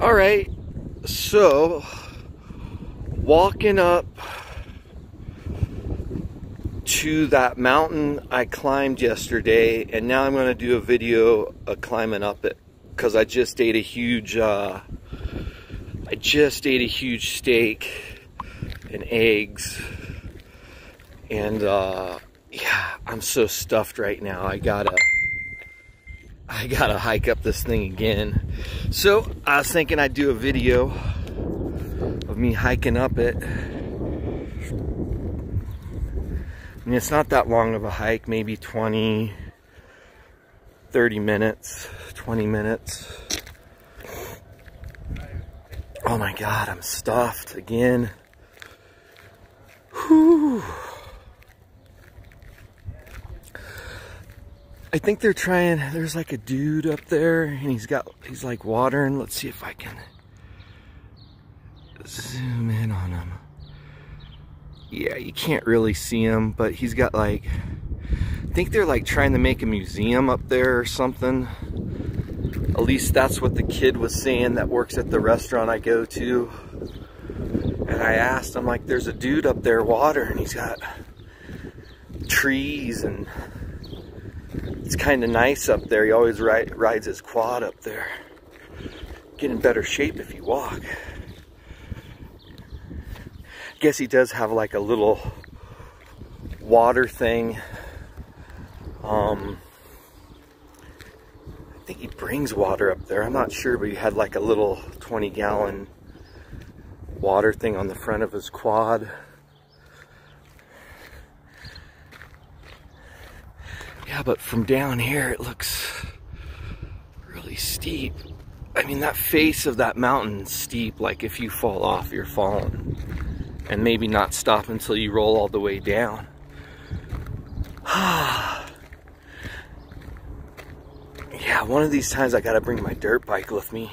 All right, so walking up to that mountain I climbed yesterday, and now I'm gonna do a video of climbing up it because I just ate a huge, uh, I just ate a huge steak and eggs, and uh, yeah, I'm so stuffed right now. I gotta. I gotta hike up this thing again. So I was thinking I'd do a video of me hiking up it. I mean, it's not that long of a hike, maybe 20, 30 minutes, 20 minutes. Oh my God, I'm stuffed again. I think they're trying, there's like a dude up there and he's got, he's like watering. Let's see if I can zoom in on him. Yeah, you can't really see him, but he's got like, I think they're like trying to make a museum up there or something. At least that's what the kid was saying that works at the restaurant I go to. And I asked him like, there's a dude up there watering. He's got trees and it's kind of nice up there. He always ride, rides his quad up there. Get in better shape if you walk. I guess he does have like a little water thing. Um, I think he brings water up there. I'm not sure, but he had like a little 20 gallon water thing on the front of his quad. But from down here, it looks really steep. I mean, that face of that mountain steep. Like if you fall off, you're falling. And maybe not stop until you roll all the way down. yeah, one of these times I gotta bring my dirt bike with me.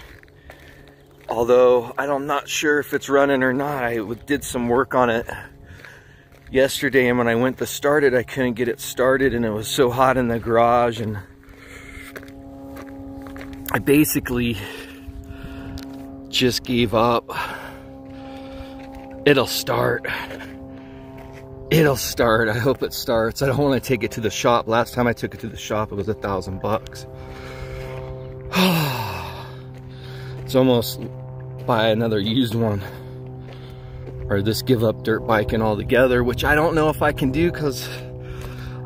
Although I'm not sure if it's running or not. I did some work on it yesterday and when I went to start it I couldn't get it started and it was so hot in the garage and I basically just gave up. It'll start. It'll start. I hope it starts. I don't want to take it to the shop. Last time I took it to the shop it was a thousand bucks. It's almost buy another used one or this give up dirt biking altogether, which I don't know if I can do because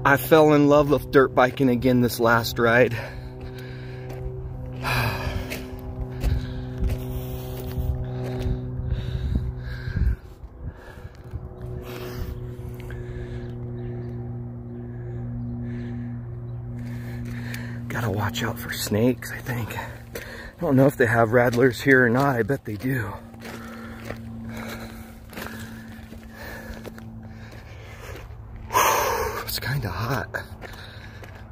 I fell in love with dirt biking again this last ride. Gotta watch out for snakes, I think. I don't know if they have rattlers here or not. I bet they do. kind of hot.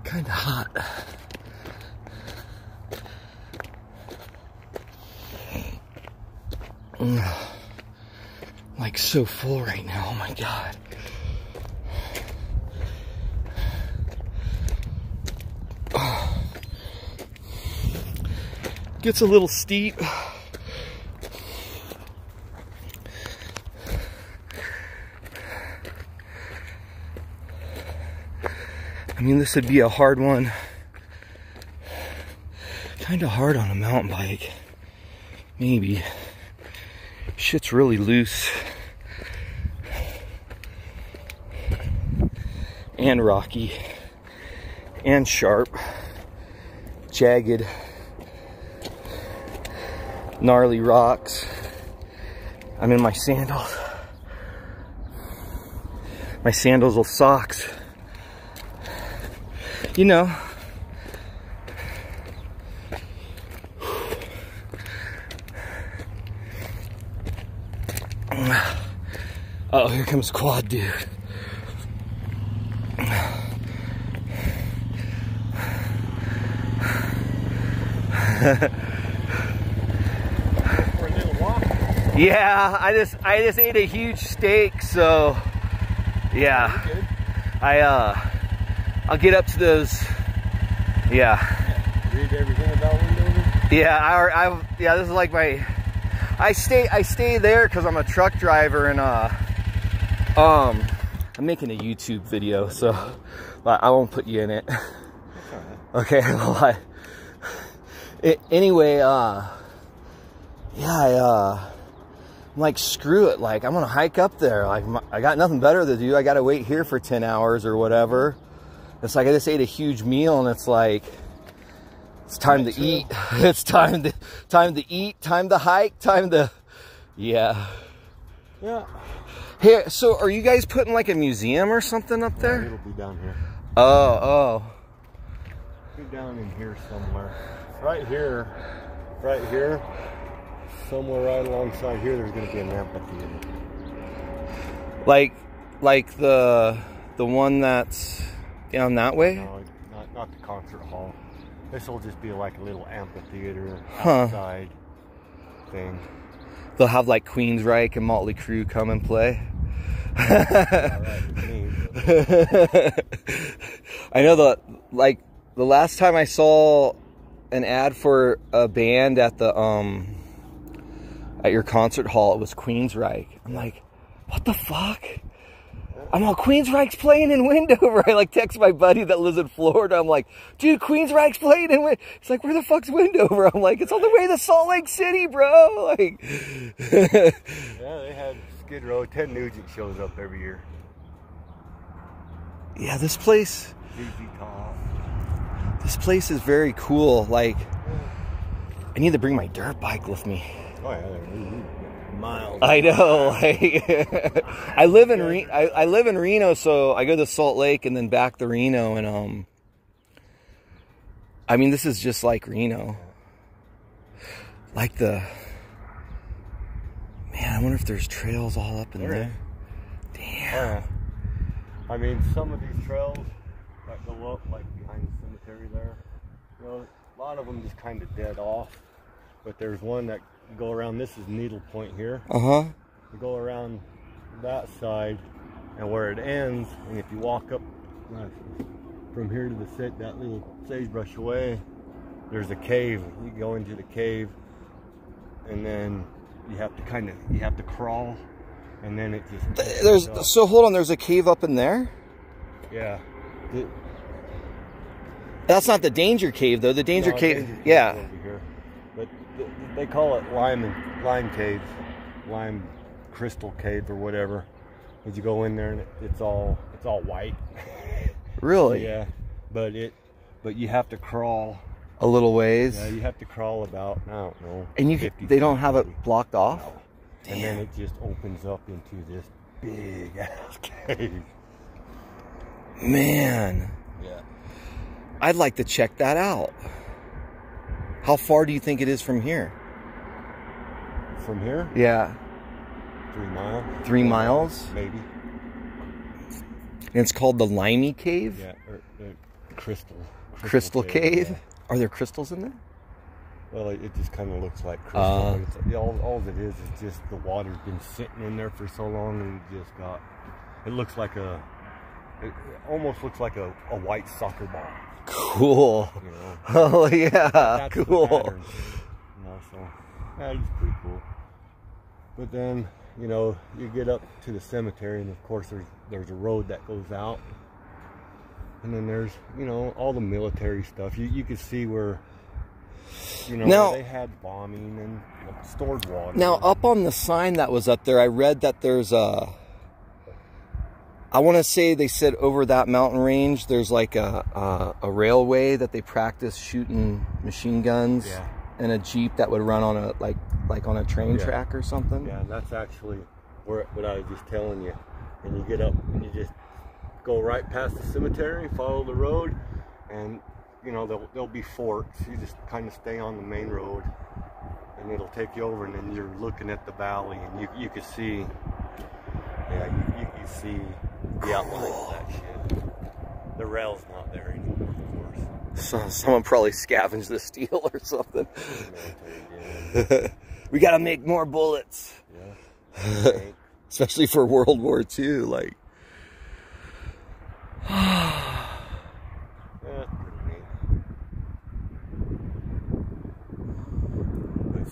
Kind of hot. Like so full right now. Oh my God. Gets a little steep. I mean, this would be a hard one. Kind of hard on a mountain bike. Maybe. Shit's really loose. And rocky. And sharp. Jagged. Gnarly rocks. I'm in my sandals. My sandals will socks you know. Oh, here comes Quad Dude. yeah, I just I just ate a huge steak, so yeah. I uh I'll get up to those. Yeah. Read everything about Wendover? Yeah, I, I yeah, this is like my I stay I stay there because I'm a truck driver and uh um I'm making a YouTube video, so I won't put you in it. Okay, well I it, anyway, uh yeah, I uh I'm like screw it, like I'm gonna hike up there. Like I got nothing better to do. I gotta wait here for 10 hours or whatever. It's like I just ate a huge meal and it's like it's time to eat. It's time to time to eat, time to hike, time to yeah. Yeah. Hey, so are you guys putting like a museum or something up there? it'll be down here. Oh, oh. Be down in here somewhere. Right here, right here, somewhere right alongside here, there's gonna be an amphitheater. Like, like the the one that's down that way. No, not not the concert hall. This will just be like a little amphitheater Huh. outside thing. They'll have like Queensryche and Motley Crue come and play. All right with me, but I know the like the last time I saw an ad for a band at the um at your concert hall, it was Queensryche. I'm like, what the fuck? I'm all Queensryche's playing in Wendover. I like text my buddy that lives in Florida. I'm like, dude, Queensryche's playing in Wendover. He's like, where the fuck's Wendover? I'm like, it's on the way to Salt Lake City, bro. Like, yeah, they had Skid Row. Ted Nugent shows up every year. yeah, this place, this place is very cool. Like, I need to bring my dirt bike with me. Oh yeah, miles. I know. Like, I live in Re- I, I live in Reno, so I go to Salt Lake and then back to Reno, and um, I mean, this is just like Reno. Like the man, I wonder if there's trails all up in There there. Damn. Yeah. I mean, some of these trails that go up, like behind the cemetery there, you know, a lot of them just kind of dead off. But there's one that go around. This is Needle Point here. Uh huh. You go around that side, and where it ends, and if you walk up from here to the sit that little sagebrush away, there's a cave. You go into the cave, and then you have to kind of you have to crawl, and then it just There's so hold on. There's a cave up in there. yeah. The- That's not the danger cave though. The danger no, cave, Danger yeah. over here. But th- they call it lime lime cave, lime crystal cave or whatever. As you go in there and it's all it's all white. Really, Yeah, but it, but you have to crawl. a little ways, Yeah, you have to crawl about I don't know. and you 50 they don't have it blocked off. No. And then it just opens up into this big ass cave. Man, Yeah. I'd like to check that out. How far do you think it is from here? From here, Yeah, three miles. three miles. Maybe. And it's called the Limey Cave, Yeah. Or, uh, crystal. Crystal Cave. yeah. Are there crystals in there? Well, it, it just kind of looks like crystal. Uh. It's- all, all it is is just the water's been sitting in there for so long, and it just got. It looks like a. It, almost looks like a, a white soccer ball. Cool. You know. Oh yeah, That's cool. You know, so that is pretty cool. But then, you know, you get up to the cemetery, and of course, there's there's a road that goes out, and then there's you know all the military stuff. You you can see where. You know, Now- they had bombing and stored water. Now, up on the sign that was up there, I read that there's a. I want to say they said over that mountain range, there's like a, a a railway that they practice shooting machine guns, Yeah. and a jeep that would run on a like like on a train Yeah. track or something. Yeah, and that's actually where what I was just telling you. And you get up and you just go right past the cemetery, follow the road, and you know there'll, there'll be forks. You just kind of stay on the main road, and it'll take you over, and then you're looking at the valley, and you you can see, yeah, you, you can see the outline of that shit. The rail's not there anymore, of course. So someone probably scavenged the steel or something. The military did. we got to make more bullets, Yeah. Especially for World War II. Like, Yeah, pretty neat.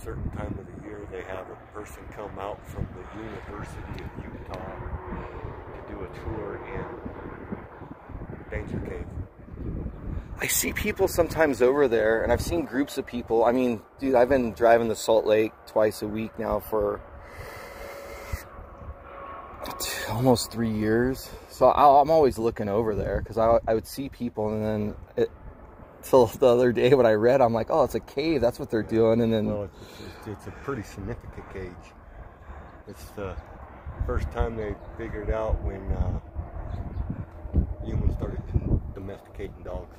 certain time of the year they have a person come out from the University of Utah a tour in Danger Cave. I see people sometimes over there, and I've seen groups of people. I mean, dude, I've been driving to Salt Lake twice a week now for almost three years. So I, am always looking over there because I, I would see people, and then it, till the other day when I read, I'm like, oh, it's a cave. That's what they're doing. And then well, it's, it's, it's a pretty significant cage. It's the first time they figured out when uh, humans started domesticating dogs.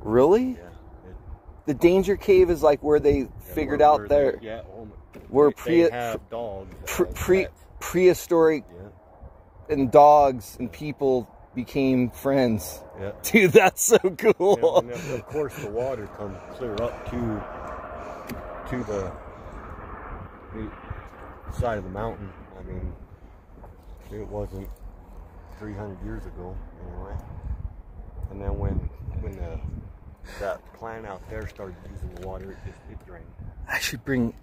Really? Yeah. It, the danger cave is like where they yeah, figured where, out where. They, yeah, well, where pre, dogs. Pre, pre, prehistoric yeah. and dogs and people became friends. Yeah. Dude, that's so cool. Yeah, of course, the water comes clear up to to the, the side of the mountain. I mean, it wasn't 300 years ago, anyway. And then when when the that plant out there started using the water, it just it drained. I should bring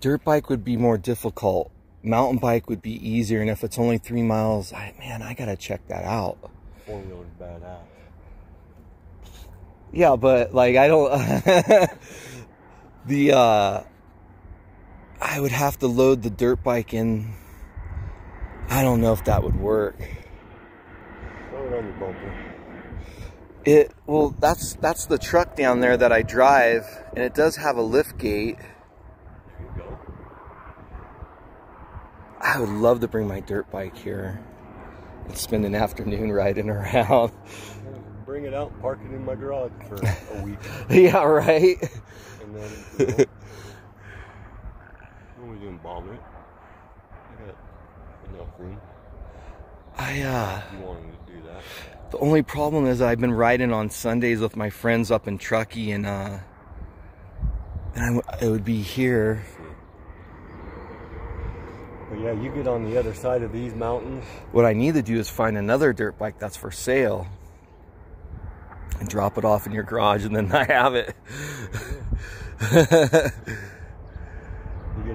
dirt bike would be more difficult. Mountain bike would be easier, and if it's only three miles, I, man, I gotta check that out. Four wheeler's badass. Yeah, but like I don't. the uh, I would have to load the dirt bike in. I don't know if that would work. Throw it on your bumper. It well, that's that's the truck down there that I drive, and it does have a lift gate. I would love to bring my dirt bike here and spend an afternoon riding around. Bring it out park it in my garage for a week. yeah, right. And then, you know, what are we doing, bomb it? I got enough room. I, uh... You wanted to do that. The only problem is I've been riding on Sundays with my friends up in Truckee and, uh... And I, I would be here but yeah, you get on the other side of these mountains. What I need to do is find another dirt bike that's for sale and drop it off in your garage and then I have it.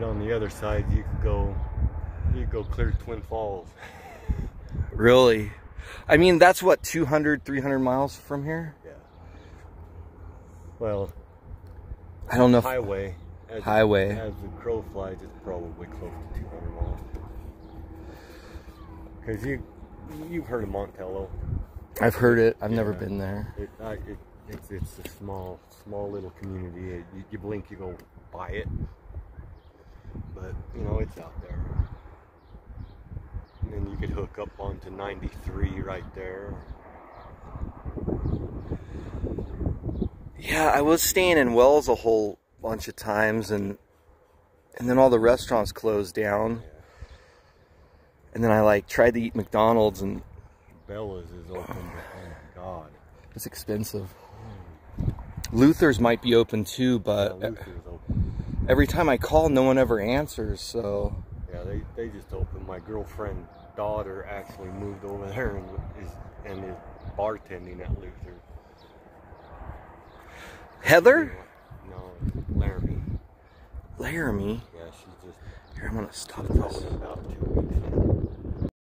On the other side, you could go, you could go clear Twin Falls. Really? I mean, that's what, 200, 300 miles from here? Yeah. Well, I don't know. Highway. As highway. as the crow flies, it's probably close to 200 miles. Because you, you've heard of Montello. I've heard it. I've yeah. never been there. It, I, it, it's, it's a small, small little community. You, you blink, you go by it. But, you know, it's out there. And then you could hook up onto 93 right there. Yeah, I was staying in Wells a whole bunch of times and and then all the restaurants closed down. And then I like tried to eat McDonald's and Bella's is open, oh my god. It's expensive. Luther's might be open too, but yeah, every time I call no one ever answers, so Yeah, they, they just opened. My girlfriend daughter actually moved over there and is and is bartending at Luther. Heather? No, Laramie. Laramie? Yeah, she's just. Here, I'm gonna stop this. About two weeks.